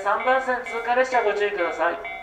3番線通過列車ご注意ください。